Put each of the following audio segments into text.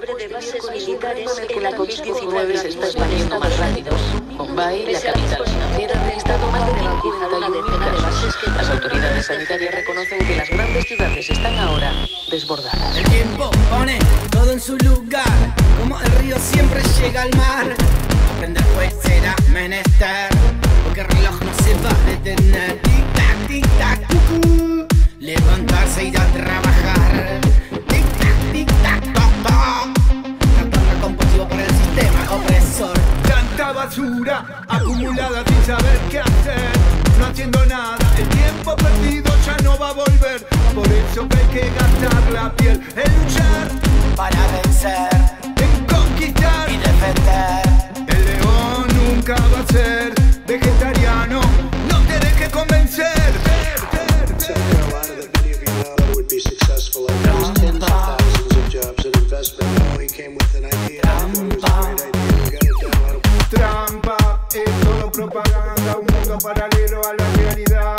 nombre de bases militares que la COVID-19 se está expandiendo más rápido. Bombay, la capital financiera, ha estado más de 21 casos. Las autoridades sanitarias reconocen que las grandes ciudades están ahora desbordadas. El tiempo pone todo en su lugar, como el río siempre llega al mar. Aprender pues será menester, acumulada sin saber qué hacer, no haciendo nada. El tiempo perdido ya no va a volver. Por eso hay que gastar la piel en luchar, Para vencer en conquistar. y defender. El león nunca va a ser vegetariano. No te dejes convencer. That paralelo a la realidad.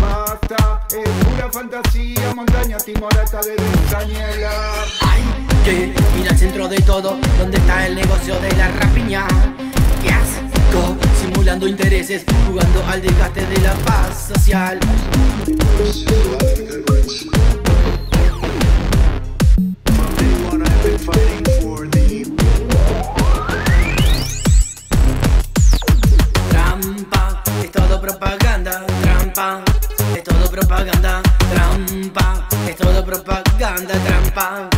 Basta, es pura fantasía, montaña timorata de desañelar. Hay que ir al centro de todo, donde está el negocio de la rapiña. ¿Qué asco? Simulando intereses, jugando al desgaste de la paz social. Propaganda. Trampa, es todo propaganda. Trampa, es todo propaganda. Trampa,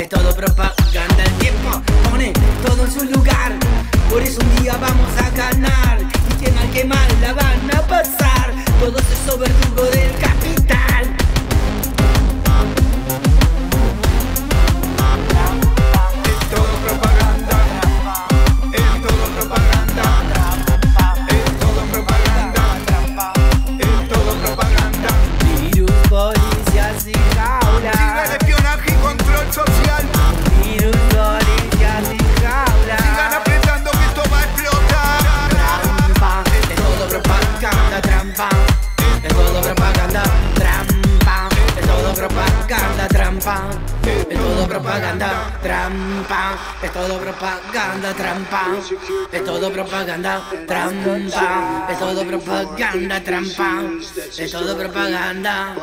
es todo propaganda. El tiempo pone todo en su lugar. Por eso un día vamos a ganar. Y al que mal la van a pasar. Todos esos verdugos trampa. Es todo propaganda, trampa. Es todo propaganda, trampa. Es todo propaganda, trampa. Es todo propaganda, trampa. Es todo propaganda.